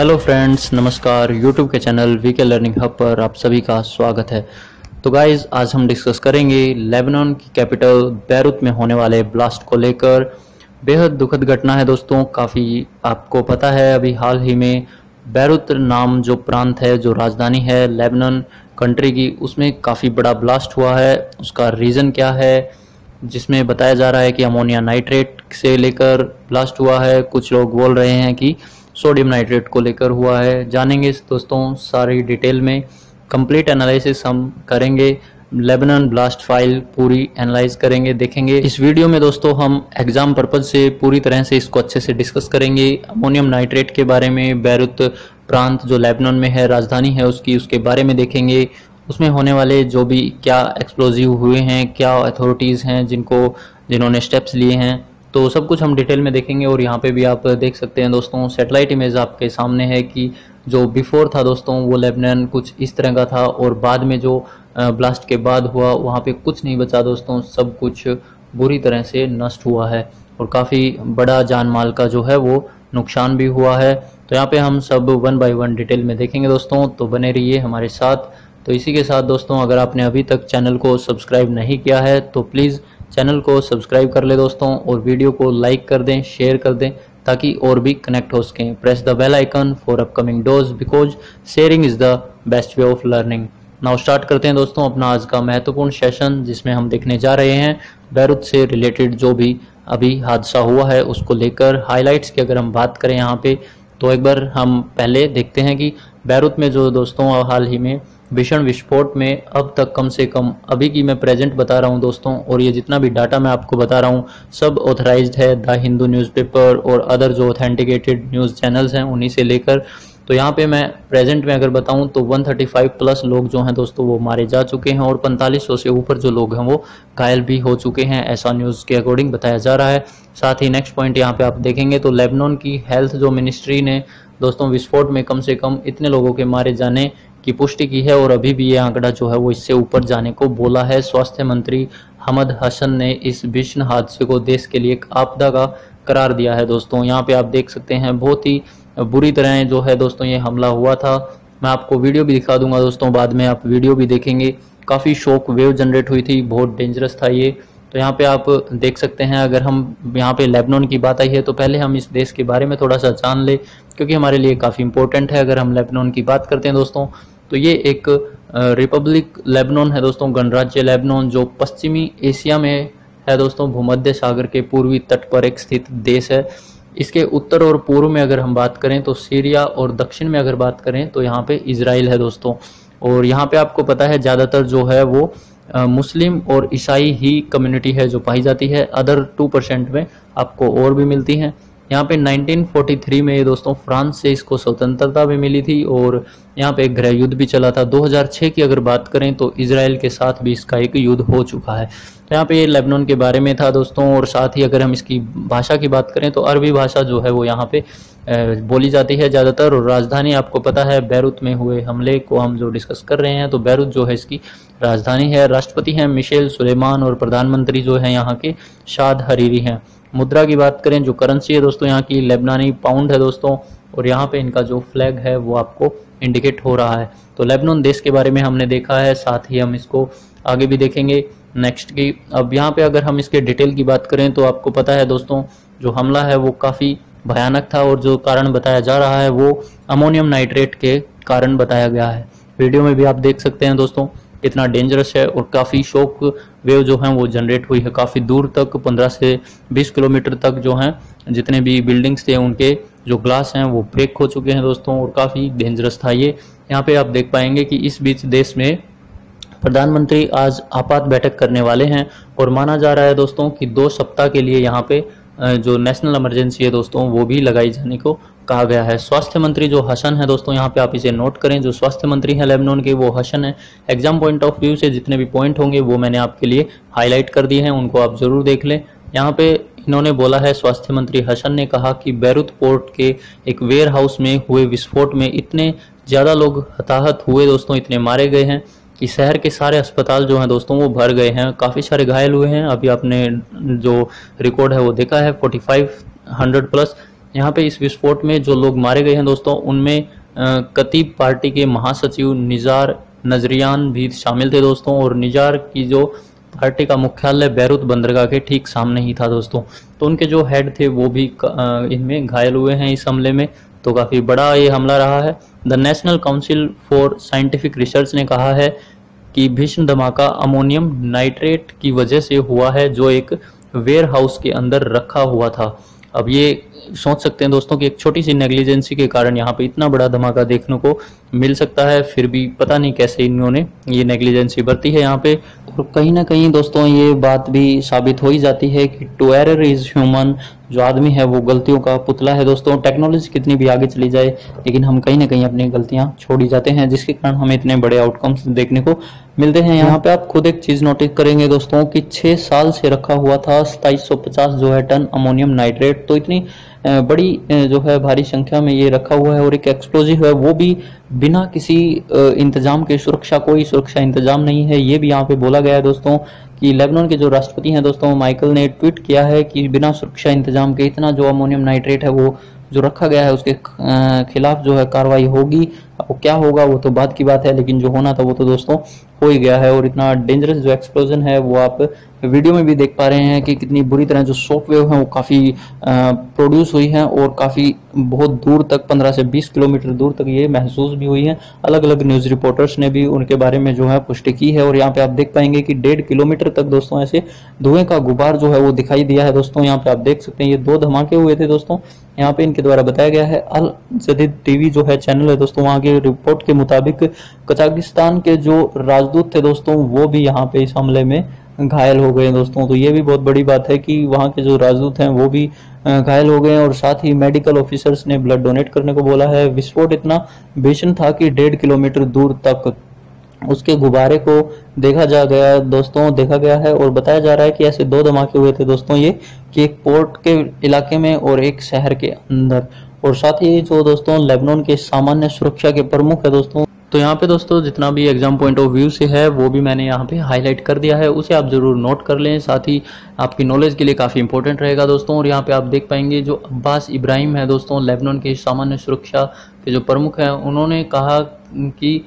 Hello friends, नमस्कार। YouTube के channel V K learning hub पर आप सभी का स्वागत है। तो गाइज़ आज हम डिस्कस करेंगे लेबनान की कैपिटल बैरूत में होने वाले ब्लास्ट को लेकर। बेहद दुखद घटना है दोस्तों, काफ़ी आपको पता है। अभी हाल ही में बैरूत नाम जो प्रांत है, जो राजधानी है लेबनान कंट्री की, उसमें काफ़ी बड़ा ब्लास्ट हुआ है। उसका रीज़न क्या है? जिसमें बताया जा रहा है कि अमोनिया नाइट्रेट से लेकर ब्लास्ट हुआ है। कुछ लोग बोल रहे हैं कि सोडियम नाइट्रेट को लेकर हुआ है। जानेंगे दोस्तों सारी डिटेल में। कंप्लीट एनालिसिस हम करेंगे। लेबनन ब्लास्ट फ़ाइल पूरी एनालाइज करेंगे, देखेंगे। इस वीडियो में दोस्तों हम एग्ज़ाम पर्पज से पूरी तरह से इसको अच्छे से डिस्कस करेंगे। अमोनियम नाइट्रेट के बारे में, बैरुत प्रांत जो लेबनान में है, राजधानी है उसकी, उसके बारे में देखेंगे। उसमें होने वाले जो भी क्या एक्सप्लोजिव हुए हैं, क्या अथॉरिटीज़ हैं जिनको, जिन्होंने स्टेप्स लिए हैं तो सब कुछ हम डिटेल में देखेंगे और यहाँ पे भी आप देख सकते हैं दोस्तों सेटेलाइट इमेज आपके सामने है कि जो बिफोर था दोस्तों, वो लेबनान कुछ इस तरह का था और बाद में जो ब्लास्ट के बाद हुआ, वहाँ पे कुछ नहीं बचा दोस्तों, सब कुछ बुरी तरह से नष्ट हुआ है और काफ़ी बड़ा जान माल का जो है वो नुकसान भी हुआ है। तो यहाँ पे हम सब वन बाय वन डिटेल में देखेंगे दोस्तों तो बने रहिए हमारे साथ। तो इसी के साथ दोस्तों, अगर आपने अभी तक चैनल को सब्सक्राइब नहीं किया है तो प्लीज़ चैनल को सब्सक्राइब कर ले दोस्तों और वीडियो को लाइक कर दें शेयर कर दें, ताकि और भी कनेक्ट हो सकें। Press the bell icon for upcoming dose because sharing is the best way of learning now start करते हैं दोस्तों अपना आज का महत्वपूर्ण सेशन जिसमें हम देखने जा रहे हैं बैरुत से रिलेटेड जो भी अभी हादसा हुआ है, उसको लेकर हाइलाइट्स की अगर हम बात करें यहाँ पे तो एक बार हम पहले देखते हैं कि बैरुत में जो दोस्तों हाल ही में भीषण विस्फोट में अब तक कम से कम, अभी की मैं प्रेजेंट बता रहा हूँ दोस्तों, और ये जितना भी डाटा मैं आपको बता रहा हूँ, सब ऑथराइज्ड है, द हिंदू न्यूज़पेपर और अदर जो ऑथेंटिकेटेड न्यूज़ चैनल्स हैं, उन्हीं से लेकर। तो यहाँ पे मैं प्रेजेंट में अगर बताऊँ तो 135 प्लस लोग जो हैं दोस्तों, वो मारे जा चुके हैं, और 4500 से ऊपर जो लोग हैं, वो घायल भी हो चुके हैं, ऐसा न्यूज़ के अकॉर्डिंग बताया जा रहा है। साथ ही नेक्स्ट पॉइंट यहाँ पे आप देखेंगे तो लेबनॉन की हेल्थ जो मिनिस्ट्री ने, दोस्तों, विस्फोट में कम से कम इतने लोगों के मारे जाने की पुष्टि की है और अभी भी ये आंकड़ा जो है वो इससे ऊपर जाने को बोला है। स्वास्थ्य मंत्री हमद हसन ने इस भीषण हादसे को देश के लिए एक आपदा का करार दिया है। दोस्तों, यहाँ पे आप देख सकते हैं, बहुत ही बुरी तरह जो है दोस्तों ये हमला हुआ था। मैं आपको वीडियो भी दिखा दूँगा दोस्तों, बाद में आप वीडियो भी देखेंगे। काफ़ी शोक वेव जनरेट हुई थी, बहुत डेंजरस था ये। तो यहाँ पे आप देख सकते हैं, अगर हम यहाँ पे लेबनान की बात आई है तो पहले हम इस देश के बारे में थोड़ा सा जान ले, क्योंकि हमारे लिए काफ़ी इंपॉर्टेंट है। अगर हम लेबनान की बात करते हैं दोस्तों तो ये एक रिपब्लिक लेबनान है दोस्तों, गणराज्य लेबनान, जो पश्चिमी एशिया में है दोस्तों, भूमध्य सागर के पूर्वी तट पर एक स्थित देश है। इसके उत्तर और पूर्व में अगर हम बात करें तो सीरिया और दक्षिण में अगर बात करें तो यहाँ पे इसराइल है दोस्तों। और यहाँ पे आपको पता है, ज़्यादातर जो है वो मुस्लिम और ईसाई ही कम्युनिटी है जो पाई जाती है। अदर टू परसेंट में आपको और भी मिलती हैं। यहाँ पे 1943 में दोस्तों फ्रांस से इसको स्वतंत्रता भी मिली थी और यहाँ पे एक गृह युद्ध भी चला था। 2006 की अगर बात करें तो इसराइल के साथ भी इसका एक युद्ध हो चुका है। तो यहाँ पे ये लेबनान के बारे में था दोस्तों और साथ ही अगर हम इसकी भाषा की बात करें तो अरबी भाषा जो है वो यहाँ पे बोली जाती है ज़्यादातर और राजधानी आपको पता है बैरुत में हुए हमले को हम जो डिस्कस कर रहे हैं तो बैरुत जो है इसकी राजधानी है। राष्ट्रपति हैं मिशेल सुलेमान और प्रधानमंत्री जो है यहाँ के शाद हरीरी हैं। मुद्रा की बात करें, जो करेंसी है दोस्तों, यहाँ की लेबनानी पाउंड है दोस्तों, और यहाँ पे इनका जो फ्लैग है, वो आपको इंडिकेट हो रहा है। तो लेबनान देश के बारे में हमने देखा है, साथ ही हम इसको आगे भी देखेंगे नेक्स्ट की। अब यहाँ पे अगर हम इसके डिटेल की बात करें तो आपको पता है दोस्तों, जो हमला है, वो काफ़ी भयानक था, और जो कारण बताया जा रहा है, वो अमोनियम नाइट्रेट के कारण बताया गया है। वीडियो में भी आप देख सकते हैं दोस्तों इतना डेंजरस है और काफ़ी शोक वेव जो है वो जनरेट हुई है। काफ़ी दूर तक 15 से 20 किलोमीटर तक जो हैं, जितने भी बिल्डिंग्स थे उनके जो ग्लास हैं, वो ब्रेक हो चुके हैं दोस्तों और काफ़ी डेंजरस था ये। यहाँ पे आप देख पाएँगे कि इस बीच देश में प्रधानमंत्री आज आपात बैठक करने वाले हैं और माना जा रहा है दोस्तों कि दो सप्ताह के लिए यहाँ पे जो नेशनल इमरजेंसी है दोस्तों, वो भी लगाई जाने को कहा गया है। स्वास्थ्य मंत्री जो हसन है दोस्तों, यहाँ पे आप इसे नोट करें। जो स्वास्थ्य मंत्री है लेबनोन के, वो हसन है। एग्ज़ाम पॉइंट ऑफ़ व्यू से जितने भी पॉइंट होंगे, वो मैंने आपके लिए हाईलाइट कर दिए हैं, उनको आप ज़रूर देख लें। यहाँ पे इन्होंने बोला है, स्वास्थ्य मंत्री हसन ने कहा कि बैरुत पोर्ट के एक वेयर हाउस में हुए विस्फोट में इतने ज़्यादा लोग हताहत हुए दोस्तों, इतने मारे गए हैं। कि शहर के सारे अस्पताल जो हैं दोस्तों, वो भर गए हैं। काफ़ी सारे घायल हुए हैं। अभी आपने जो रिकॉर्ड है वो देखा है फोर्टी फाइव हंड्रेड प्लस यहाँ पे इस विस्फोट में जो लोग मारे गए हैं दोस्तों, उनमें कतीब पार्टी के महासचिव निजार नजरियान भी शामिल थे दोस्तों, और निजार की जो पार्टी का मुख्यालय बैरूत बंदरगाह के ठीक सामने ही था दोस्तों। तो उनके जो हेड थे वो भी इनमें घायल हुए हैं इस हमले में। तो काफ़ी बड़ा ये हमला रहा है। The national council for scientific research ने कहा है कि भीषण धमाका अमोनियम नाइट्रेट की वजह से हुआ है, जो एक वेयर हाउस के अंदर रखा हुआ था। अब ये सोच सकते हैं दोस्तों कि एक छोटी सी नेग्लिजेंसी के कारण यहाँ पे इतना बड़ा धमाका देखने को मिल सकता है, फिर भी पता नहीं कैसे इन्होंने ये नेग्लिजेंसी बरती है यहाँ पे। और कहीं ना कहीं दोस्तों ये बात भी साबित हो ही जाती है कि टू एरर इज़ ह्यूमन जो आदमी है वो गलतियों का पुतला है दोस्तों। टेक्नोलॉजी कितनी भी आगे चली जाए, लेकिन हम कहीं ना कहीं अपनी गलतियाँ छोड़ी जाते हैं, जिसके कारण हमें इतने बड़े आउटकम्स देखने को मिलते हैं। यहाँ पे आप खुद एक चीज़ नोटिस करेंगे दोस्तों कि छह साल से रखा हुआ था सताइस जो है टन अमोनियम नाइट्रेट तो इतनी बड़ी जो है भारी संख्या में ये रखा हुआ है और एक एक्सप्लोजिव है, वो भी बिना किसी इंतज़ाम के सुरक्षा, कोई सुरक्षा इंतज़ाम नहीं है, ये भी यहाँ पे बोला गया है दोस्तों। कि लेबनान के जो राष्ट्रपति हैं दोस्तों, माइकल ने ट्वीट किया है कि बिना सुरक्षा इंतज़ाम के इतना जो अमोनियम नाइट्रेट है वो जो रखा गया है, उसके खिलाफ जो है कार्रवाई होगी। वो क्या होगा? वो तो बात की बात है, लेकिन जो होना था वो तो दोस्तों हो ही गया है और इतना डेंजरस जो एक्सप्लोजन है, वो आप वीडियो में भी देख पा रहे हैं कि कितनी बुरी तरह जो वेव है, वो काफ़ी प्रोड्यूस हुई है और काफ़ी बहुत दूर तक 15 से 20 किलोमीटर दूर तक ये महसूस भी हुई है। अलग अलग न्यूज़ रिपोर्टर्स ने भी उनके बारे में जो है पुष्टि की है और यहाँ पे आप देख पाएँगे कि डेढ़ किलोमीटर तक दोस्तों ऐसे धुएँ का गुबार जो है वो दिखाई दिया है दोस्तों। यहाँ पे आप देख सकते हैं, ये दो धमाके हुए थे दोस्तों। यहाँ पे इनके द्वारा बताया गया है, अल जदीद टीवी जो है, चैनल है दोस्तों, वहाँ के रिपोर्ट के मुताबिक कजाकिस्तान के जो राजदूत थे दोस्तों, वो भी यहाँ पे इस हमले में घायल हो गए दोस्तों। तो ये भी बहुत बड़ी बात है कि वहाँ के जो राजदूत हैं, वो भी घायल हो गए और साथ ही मेडिकल ऑफिसर्स ने ब्लड डोनेट करने को बोला है। विस्फोट इतना भीषण था कि डेढ़ किलोमीटर दूर तक उसके गुब्बारे को देखा जा गया दोस्तों, देखा गया है और बताया जा रहा है कि ऐसे दो धमाके हुए थे दोस्तों ये, कि एक पोर्ट के इलाके में और एक शहर के अंदर। और साथ ही जो दोस्तों लेबनान के सामान्य सुरक्षा के प्रमुख है दोस्तों तो यहाँ पे दोस्तों जितना भी एग्ज़ाम पॉइंट ऑफ़ व्यू से है, वो भी मैंने यहाँ पे हाईलाइट कर दिया है, उसे आप ज़रूर नोट कर लें। साथ ही आपकी नॉलेज के लिए काफ़ी इंपॉर्टेंट रहेगा दोस्तों, और यहाँ पे आप देख पाएँगे जो अब्बास इब्राहिम है दोस्तों, लेबनान के सामान्य सुरक्षा के जो प्रमुख हैं, उन्होंने कहा कि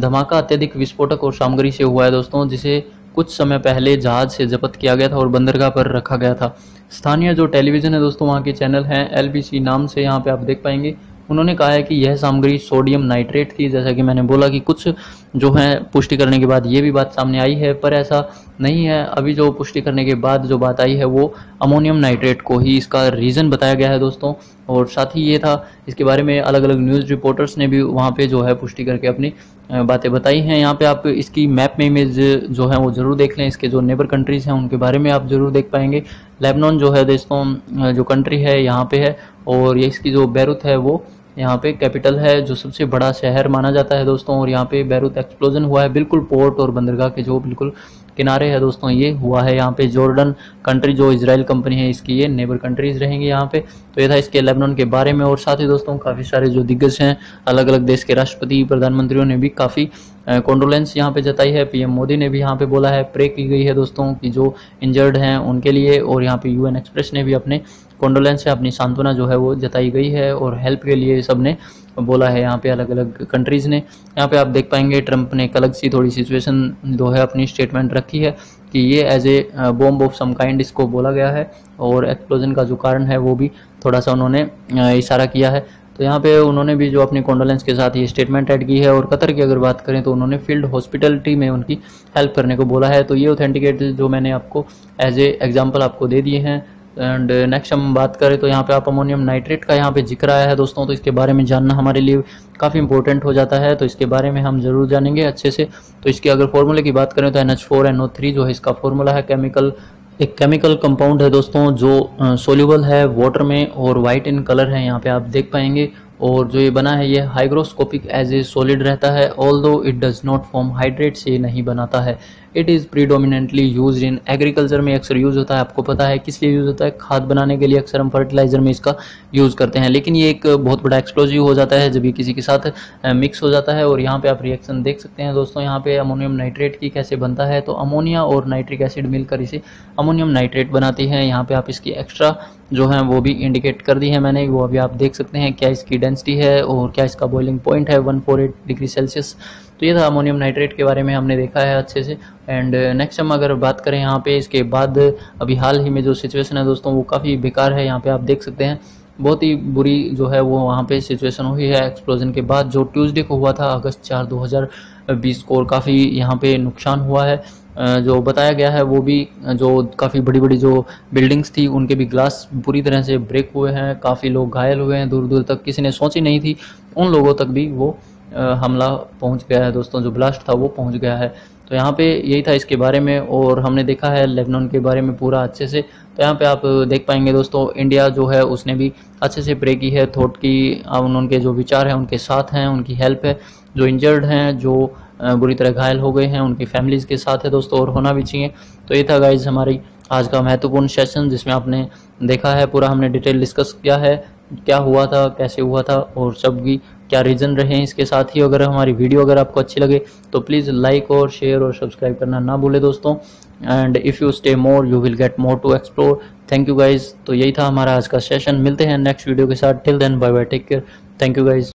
धमाका अत्यधिक विस्फोटक और सामग्री से हुआ है दोस्तों, जिसे कुछ समय पहले जहाज़ से जब्त किया गया था और बंदरगाह पर रखा गया था। स्थानीय जो टेलीविज़न है दोस्तों, वहाँ के चैनल हैं, एलबीसी नाम से यहाँ पर आप देख पाएँगे। उन्होंने कहा है कि यह सामग्री सोडियम नाइट्रेट थी, जैसा कि मैंने बोला कि कुछ जो है पुष्टि करने के बाद ये भी बात सामने आई है, पर ऐसा नहीं है। अभी जो पुष्टि करने के बाद जो बात आई है, वो अमोनियम नाइट्रेट को ही इसका रीज़न बताया गया है दोस्तों। और साथ ही ये था, इसके बारे में अलग अलग न्यूज़ रिपोर्टर्स ने भी वहाँ पे जो है पुष्टि करके अपनी बातें बताई हैं। यहाँ पे आप इसकी मैप में इमेज जो है वो ज़रूर देख लें। इसके जो नेबर कंट्रीज़ हैं, उनके बारे में आप ज़रूर देख पाएँगे। लेबनान जो है दोस्तों जो कंट्री है, यहाँ पे है और ये इसकी जो बैरुत है वो यहाँ पे कैपिटल है, जो सबसे बड़ा शहर माना जाता है दोस्तों। और यहाँ पे बैरूत एक्सप्लोजन हुआ है, बिल्कुल पोर्ट और बंदरगाह के जो बिल्कुल किनारे है दोस्तों, ये हुआ है यहाँ पे जॉर्डन कंट्री, जो इसराइल कंपनी है, इसकी ये नेबर कंट्रीज़ रहेंगी यहाँ पे। तो ये था इसके लेबनान के बारे में, और साथ ही दोस्तों, काफ़ी सारे जो दिग्गज हैं अलग अलग देश के राष्ट्रपति, प्रधानमंत्रियों ने भी काफ़ी कॉन्डोलेंस यहाँ पे जताई है। पीएम मोदी ने भी यहाँ पे बोला है प्रे की गई है दोस्तों, कि जो इंजर्ड हैं उनके लिए, और यहाँ पे यूएन एक्सप्रेस ने भी अपने कॉन्डोलेंस से अपनी सांत्वना जो है वो जताई गई है, और हेल्प के लिए सबने बोला है यहाँ पे अलग अलग कंट्रीज़ ने। यहाँ पे आप देख पाएँगे ट्रंप ने एक अलग सी थोड़ी सिचुएशन जो है, अपनी स्टेटमेंट रखी है कि ये as a bomb of some kind इसको बोला गया है और एक्सप्लोजन का जो कारण है वो भी थोड़ा सा उन्होंने इशारा किया है। तो यहाँ पे उन्होंने भी जो अपनी कॉन्डोलेंस के साथ ये स्टेटमेंट ऐड की है और कतर की अगर बात करें तो उन्होंने फ़ील्ड हॉस्पिटलिटी में उनकी हेल्प करने को बोला है। तो ये ऑथेंटिकेट जो मैंने आपको एज ए एग्ज़ाम्पल आपको दे दिए हैं। एंड नेक्स्ट हम बात करें तो यहाँ पे आप अमोनियम नाइट्रेट का यहाँ पे ज़िक्र आया है दोस्तों तो इसके बारे में जानना हमारे लिए काफ़ी इंपॉर्टेंट हो जाता है तो इसके बारे में हम ज़रूर जानेंगे अच्छे से। तो इसके अगर फॉर्मूले की बात करें तो एन एच फोर थ्री जो है इसका फॉर्मूला है केमिकल एक केमिकल कंपाउंड है दोस्तों, जो सोल्यूबल है वाटर में और वाइट इन कलर है, यहाँ पे आप देख पाएँगे। और जो ये बना है ये हाइग्रोस्कोपिक एज ए सॉलिड रहता है although it does not form hydrate से नहीं बनाता है। It is predominantly use in agriculture में अक्सर यूज़ होता है, आपको पता है किस लिए यूज़ होता है, खाद बनाने के लिए अक्सर हम फर्टिलाइज़र में इसका यूज़ करते हैं, लेकिन ये एक बहुत बड़ा एक्सप्लोजिव हो जाता है जब ये किसी के साथ मिक्स हो जाता है और यहाँ पे आप रिएक्शन देख सकते हैं दोस्तों, यहाँ पे अमोनियम नाइट्रेट की कैसे बनता है तो अमोनिया और नाइट्रिक एसिड मिलकर इसे अमोनियम नाइट्रेट बनाती है, यहाँ पे आप इसकी एक्स्ट्रा जो है वो भी इंडिकेट कर दी है मैंने। वो अभी आप देख सकते हैं क्या इसकी डेंसिटी है और क्या इसका बॉइलिंग पॉइंट है one four eight degree Celsius तो ये था अमोनियम नाइट्रेट के बारे में हमने देखा है अच्छे से। एंड नेक्स्ट हम अगर बात करें यहाँ पे, इसके बाद अभी हाल ही में जो सिचुएशन है दोस्तों, वो काफ़ी बेकार है। यहाँ पे आप देख सकते हैं, बहुत ही बुरी जो है वो वहाँ पे सिचुएशन हुई है। एक्सप्लोजन के बाद जो ट्यूसडे को हुआ था, अगस्त चार दो हज़ार बीस को और काफ़ी यहाँ पे नुकसान हुआ है। जो बताया गया है, वो भी जो काफ़ी बड़ी बड़ी जो बिल्डिंग्स थी, उनके भी ग्लास पूरी तरह से ब्रेक हुए हैं, काफ़ी लोग घायल हुए हैं दूर दूर तक किसी ने सोची नहीं थी, उन लोगों तक भी वो हमला पहुँच गया है दोस्तों, जो ब्लास्ट था वो पहुँच गया है। तो यहाँ पे यही था इसके बारे में, और हमने देखा है लेबनान के बारे में पूरा अच्छे से। तो यहाँ पे आप देख पाएँगे दोस्तों इंडिया जो है, उसने भी अच्छे से प्रे की है, थॉट की उनके जो विचार हैं, उनके साथ हैं, उनकी हेल्प है, जो इंजर्ड हैं, जो बुरी तरह घायल हो गए हैं, उनकी फैमिलीज़ के साथ है दोस्तों, और होना भी चाहिए। तो ये था गाइज़ हमारी आज का महत्वपूर्ण सेशन जिसमें आपने देखा है, पूरा हमने डिटेल डिस्कस किया है, क्या हुआ था, कैसे हुआ था, और सब की क्या रीज़न रहे हैं इसके साथ ही। अगर हमारी वीडियो अगर आपको अच्छी लगे तो प्लीज़ लाइक और शेयर और सब्सक्राइब करना ना भूले दोस्तों। And if you stay more you will get more to explore thank you guys तो यही था हमारा आज का सेशन मिलते हैं नेक्स्ट वीडियो के साथ। Till then bye bye take care thank you guys